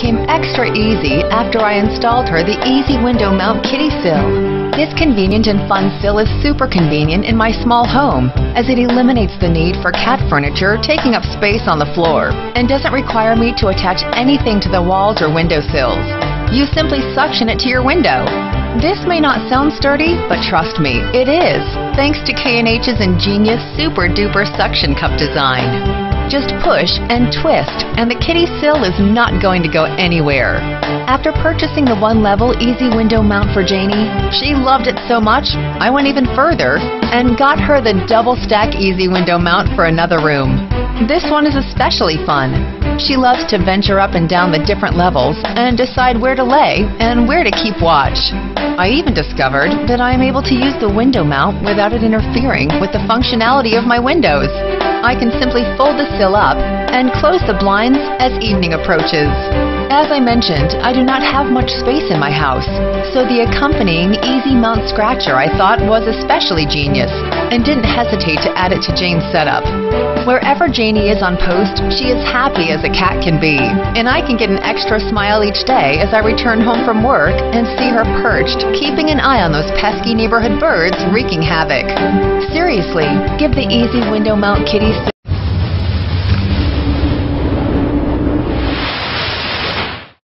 came extra easy after I installed her the Easy Window Mount Kitty Sill. This convenient and fun sill is super convenient in my small home, as it eliminates the need for cat furniture taking up space on the floor and doesn't require me to attach anything to the walls or window sills. You simply suction it to your window. This may not sound sturdy, but trust me, it is, thanks to K&H's ingenious super duper suction cup design. Just push and twist, and the kitty sill is not going to go anywhere. After purchasing the one-level easy window mount for Janie, she loved it so much, I went even further and got her the double stack easy window mount for another room. This one is especially fun. She loves to venture up and down the different levels and decide where to lay and where to keep watch. I even discovered that I am able to use the window mount without it interfering with the functionality of my windows. I can simply fold the sill up and close the blinds as evening approaches. As I mentioned, I do not have much space in my house, so the accompanying Easy Mount Scratcher I thought was especially genius and didn't hesitate to add it to Jane's setup. Wherever Janie is on post, she is happy as a cat can be, and I can get an extra smile each day as I return home from work and see her perched, keeping an eye on those pesky neighborhood birds wreaking havoc. Seriously, give the Easy Window Mount Kitty